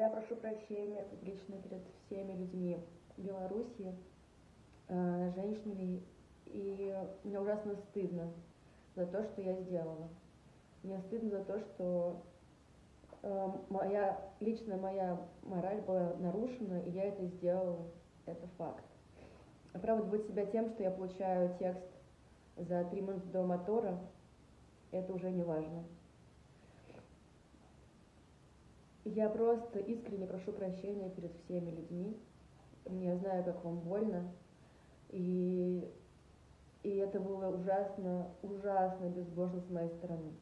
я прошу прощения публично перед всеми людьми Беларуси, э, женщинами, и мне ужасно стыдно за то, что я сделала. Мне стыдно за то, что э, моя, лично моя мораль была нарушена, и я это сделала, это факт. Оправдывать себя тем, что я получаю текст за три минуты до мотора, это уже не важно. Я просто искренне прошу прощения перед всеми людьми. Я знаю, как вам больно. И, и это было ужасно, ужасно безбожно с моей стороны.